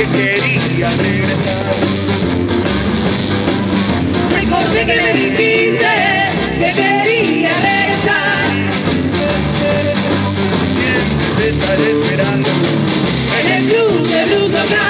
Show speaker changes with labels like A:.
A: que quería regresar.
B: Recordé que me dijiste que quería regresar.
A: Siempre te estaré esperando
B: en el club de Luz Local.